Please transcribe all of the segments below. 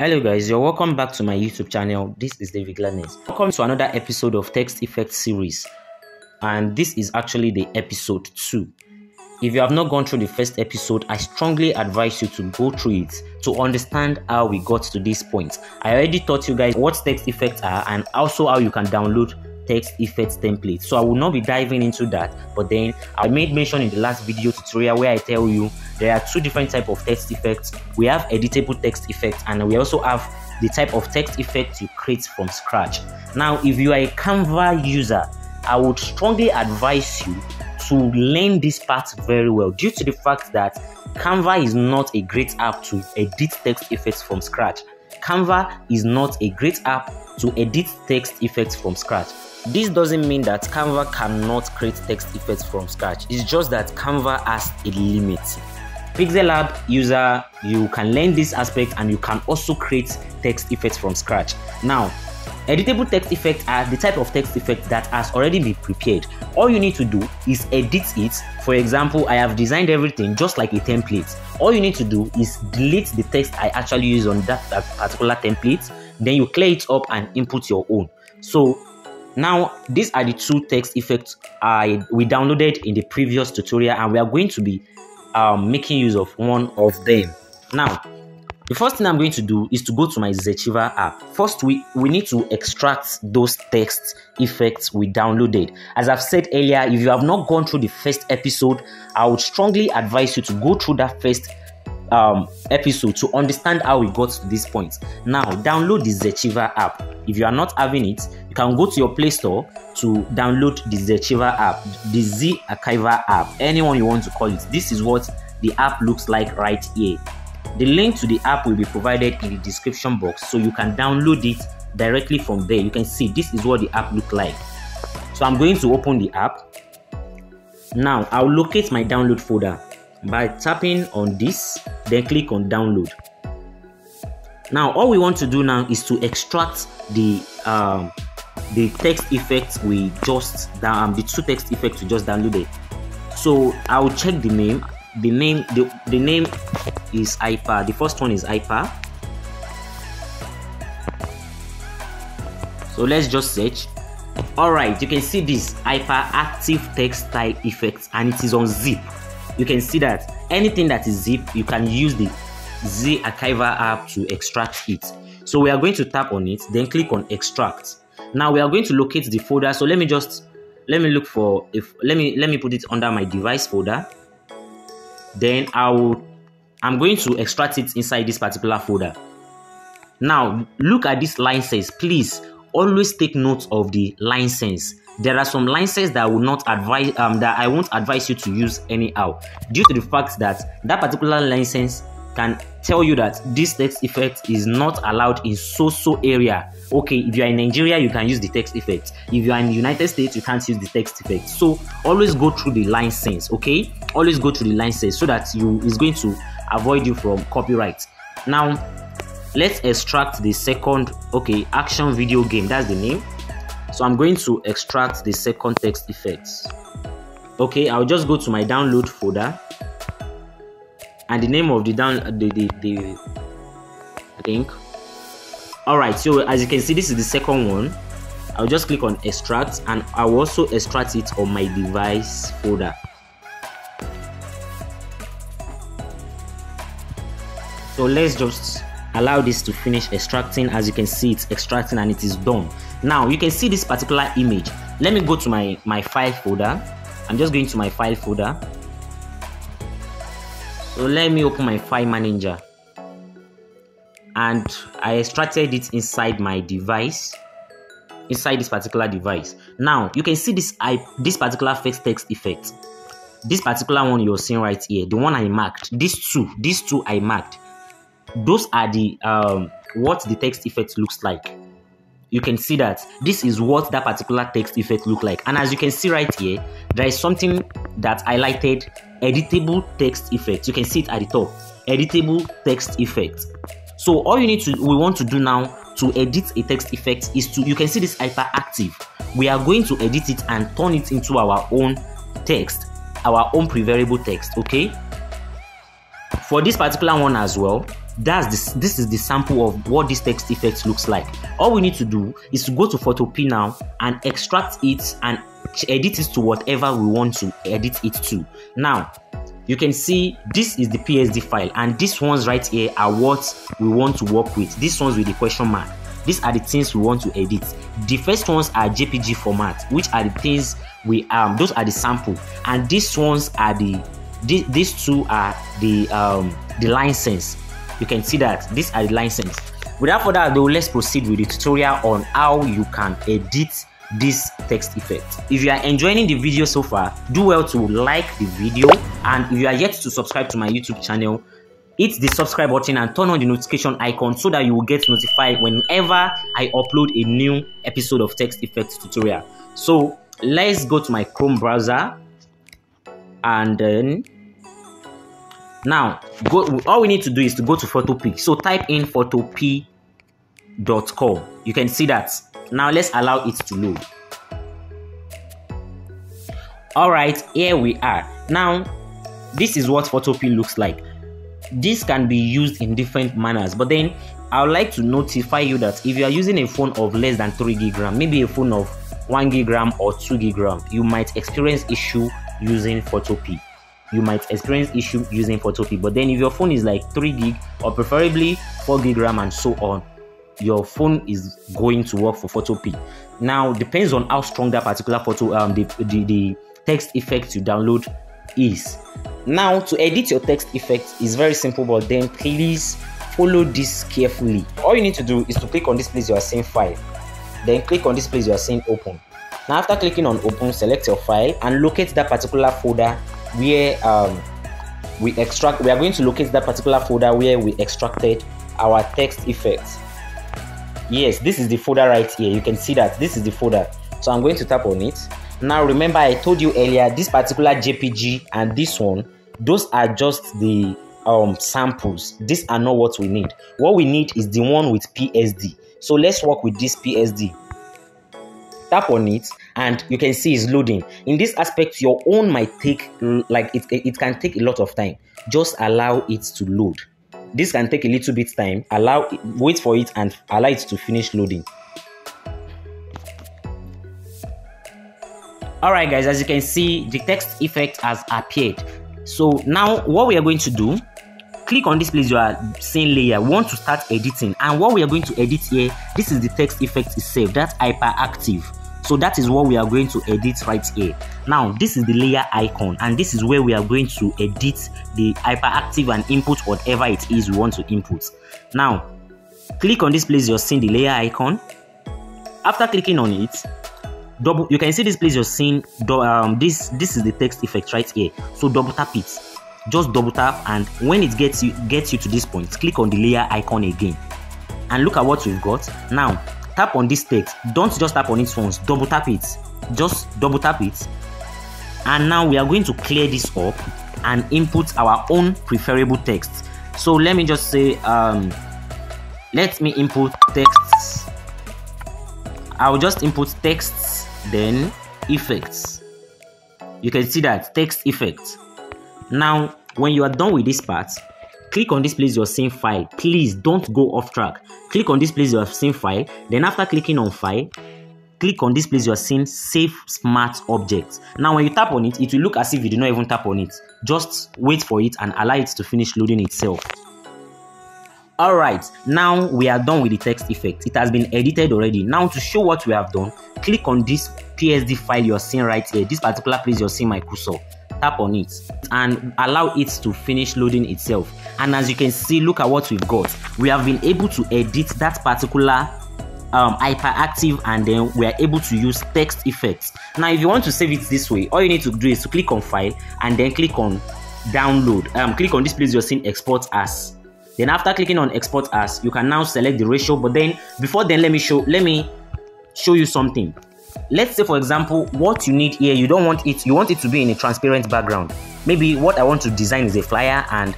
Hello guys, you're welcome back to my YouTube channel. This is David Gladness. Welcome to another episode of Text Effect series. And this is actually the episode 2. If you have not gone through the first episode, I strongly advise you to go through it to understand how we got to this point. I already taught you guys what text effects are and also how you can download text effects template. So I will not be diving into that, but then I made mention in the last video tutorial where I tell you there are two different type of text effects. We have editable text effects and we also have the type of text effect you create from scratch. Now, if you are a Canva user, I would strongly advise you to learn this part very well due to the fact that Canva is not a great app to edit text effects from scratch. Canva is not a great app to edit text effects from scratch. This doesn't mean that Canva cannot create text effects from scratch. It's just that Canva has a limit. Pixel Lab user, you can learn this aspect and you can also create text effects from scratch. Now, editable text effects are the type of text effect that has already been prepared. All you need to do is edit it. For example, I have designed everything just like a template. All you need to do is delete the text I actually use on that, that particular template. Then you clear it up and input your own. So now, these are the two text effects I we downloaded in the previous tutorial and we are going to be um, making use of one of them. Now, the first thing I'm going to do is to go to my ZArchiver app. First, we, we need to extract those text effects we downloaded. As I've said earlier, if you have not gone through the first episode, I would strongly advise you to go through that first um, episode to understand how we got to this point. Now, download the ZArchiver app. If you are not having it, you can go to your Play Store to download the ZArchiver app, the Z Archiver app, anyone you want to call it. This is what the app looks like right here. The link to the app will be provided in the description box so you can download it directly from there. You can see this is what the app look like. So I'm going to open the app. Now I'll locate my download folder by tapping on this then click on download. Now all we want to do now is to extract the um, the text effects we just um, the two text effects we just downloaded. So i'll check the name. The name the, the name is ipa the first one is ipa so let's just search. All right you can see this hyperactive text style effects and it is on zip you can see that anything that is zip, you can use the Z Archiver app to extract it. So we are going to tap on it, then click on extract. Now we are going to locate the folder. So let me just let me look for if let me let me put it under my device folder. Then I will I'm going to extract it inside this particular folder. Now look at this license. Please always take note of the license there are some licenses that I will not advise um, that I won't advise you to use anyhow due to the fact that that particular license can tell you that this text effect is not allowed in so so area. Okay if you are in nigeria you can use the text effect. If you are in the united states you can't use the text effect. So always go through the license okay? Always go through the license so that you is going to avoid you from copyright. Now let's extract the second okay action video game. That's the name so I'm going to extract the second text effects. Okay, I'll just go to my download folder and the name of the down the the, the I think. Alright, so as you can see, this is the second one. I'll just click on extract and I'll also extract it on my device folder. So let's just allow this to finish extracting. As you can see it's extracting and it is done. Now you can see this particular image. Let me go to my my file folder. I'm just going to my file folder. So let me open my file manager. And i extracted it inside my device. Inside this particular device. Now you can see this i this particular fixed text effect. This particular one you're seeing right here the one i marked these two these two i marked those are the um, what the text effect looks like. You can see that this is what that particular text effect look like. And as you can see right here there is something that highlighted editable text effect you can see it at the top editable text effect so all you need to we want to do now to edit a text effect is to you can see this hyperactive. We are going to edit it and turn it into our own text our own prevariable text okay? For this particular one as well that's this this is the sample of what this text effect looks like. All we need to do is to go to photopea now and extract it and edit it to whatever we want to edit it to. Now you can see this is the psd file and these ones right here are what we want to work with. These ones with the question mark. These are the things we want to edit. The first ones are jpg format which are the things we um those are the sample. And these ones are the these, these two are the um the license you can see that these are the license without further ado let's proceed with the tutorial on how you can edit this text effect. If you are enjoying the video so far do well to like the video. And if you are yet to subscribe to my youtube channel hit the subscribe button and turn on the notification icon so that you will get notified whenever i upload a new episode of text effects tutorial. So let's go to my chrome browser. And then now go all we need to do is to go to photopea so type in photopea.com you can see that. Now let's allow it to load. All right here we are. Now this is what photopea looks like. This can be used in different manners but then i would like to notify you that if you are using a phone of less than 3 gig maybe a phone of 1 gig or 2 gig you might experience issue using photopea you might experience issue using photopea but then if your phone is like 3 gig or preferably 4 gig ram and so on your phone is going to work for photopea now depends on how strong that particular photo um the, the, the text effect you download is. Now to edit your text effect is very simple but then please follow this carefully. All you need to do is to click on this place you are seeing file. Then click on this place you are seeing open. Now after clicking on open select your file and locate that particular folder where um, we extract we are going to locate that particular folder where we extracted our text effects. Yes this is the folder right here. You can see that this is the folder. So i'm going to tap on it. Now remember i told you earlier this particular jpg and this one those are just the um samples. These are not what we need. What we need is the one with psd so let's work with this psd tap on it and you can see it's loading. In this aspect your own might take like it, it can take a lot of time. Just allow it to load. This can take a little bit time. Allow wait for it and allow it to finish loading. All right guys as you can see the text effect has appeared. So now what we are going to do click on this place you are seeing layer. Want to start editing. And what we are going to edit here this is the text effect itself. That's hyperactive so that is what we are going to edit right here. Now this is the layer icon and this is where we are going to edit the hyperactive and input whatever it is we want to input. Now click on this place you're seeing the layer icon. After clicking on it double you can see this place you're seeing um this this is the text effect right here. So double tap it. Just double tap and when it gets you gets you to this point click on the layer icon again. And look at what we've got. Now tap on this text. Don't just tap on it once. Double tap it. Just double tap it. And now we are going to clear this up and input our own preferable text so let me just say um let me input texts. I'll just input texts then effects. You can see that text effect now when you are done with this part click on this place you're file. Please don't go off track. Click on this place you're file. Then after clicking on file click on this place you're seeing save smart objects now when you tap on it it will look as if you did not even tap on it. Just wait for it and allow it to finish loading itself. All right now we are done with the text effect. It has been edited already. Now to show what we have done click on this psd file you're seeing right here this particular place you're seeing my cursor tap on it and allow it to finish loading itself. And as you can see look at what we've got. We have been able to edit that particular um, hyperactive and then we are able to use text effects. Now if you want to save it this way all you need to do is to click on file and then click on download. Um, click on this place you're seeing export as. Then after clicking on export as you can now select the ratio. But then before then let me show let me show you something let's say for example what you need here you don't want it you want it to be in a transparent background. Maybe what i want to design is a flyer and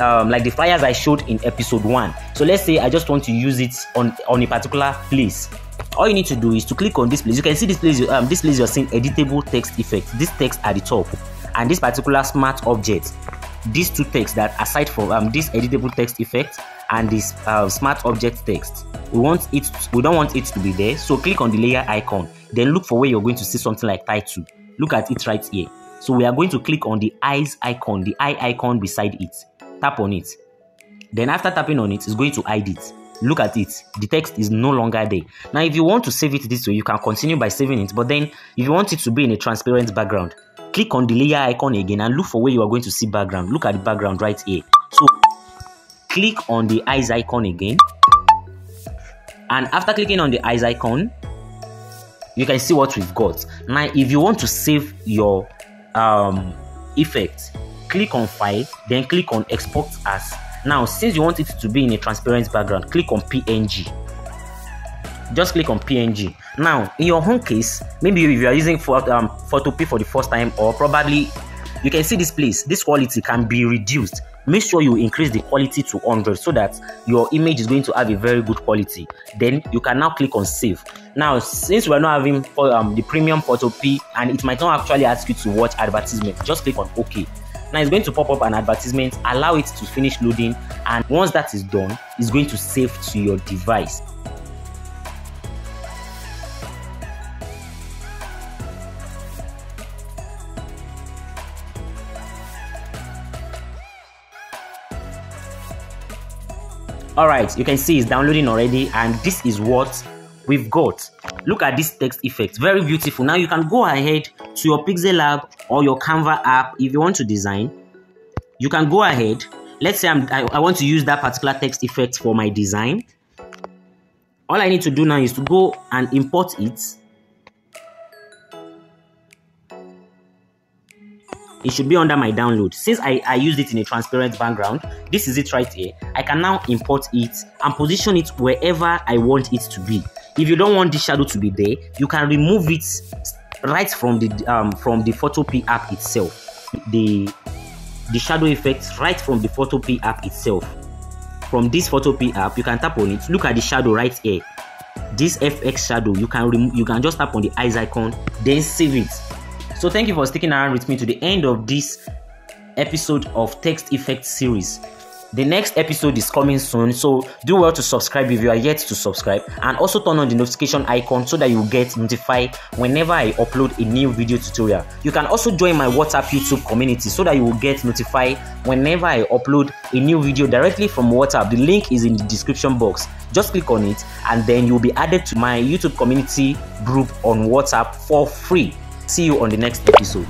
um, like the flyers i showed in episode one. So let's say i just want to use it on on a particular place. All you need to do is to click on this place. You can see this place um this place you're seeing editable text effect. This text at the top. And this particular smart object these two texts that aside from um, this editable text effect and this uh, smart object text. We want it we don't want it to be there so click on the layer icon. Then look for where you're going to see something like title. Look at it right here. So we are going to click on the eyes icon the eye icon beside it. Tap on it. Then after tapping on it it's going to hide it. Look at it. The text is no longer there. Now if you want to save it this way you can continue by saving it. But then if you want it to be in a transparent background click on the layer icon again and look for where you are going to see background. Look at the background right here. So click on the eyes icon again. And after clicking on the eyes icon you can see what we've got. Now if you want to save your um effect click on file then click on export as. Now since you want it to be in a transparent background click on png just click on png now in your home case maybe if you are using for um, photopea for the first time or probably you can see this place. This quality can be reduced. Make sure you increase the quality to 100 so that your image is going to have a very good quality. Then you can now click on save. Now since we're not having um, the premium photopea and it might not actually ask you to watch advertisement just click on ok. Now it's going to pop up an advertisement. Allow it to finish loading. And once that is done it's going to save to your device all right you can see it's downloading already and this is what we've got. Look at this text effect very beautiful. Now you can go ahead to your pixel lab or your canva app if you want to design. You can go ahead. Let's say I'm, I, I want to use that particular text effect for my design. All i need to do now is to go and import it it should be under my download. Since I, I used it in a transparent background this is it right here. I can now import it and position it wherever I want it to be. If you don't want the shadow to be there you can remove it right from the um, from the photopea app itself. The the shadow effect right from the photopea app itself. From this photopea app you can tap on it. Look at the shadow right here. This fx shadow you can you can just tap on the eyes icon then save it so thank you for sticking around with me to the end of this episode of Text Effect series. The next episode is coming soon, so do well to subscribe if you are yet to subscribe and also turn on the notification icon so that you will get notified whenever I upload a new video tutorial. You can also join my WhatsApp YouTube community so that you will get notified whenever I upload a new video directly from WhatsApp. The link is in the description box. Just click on it and then you'll be added to my YouTube community group on WhatsApp for free. See you on the next episode.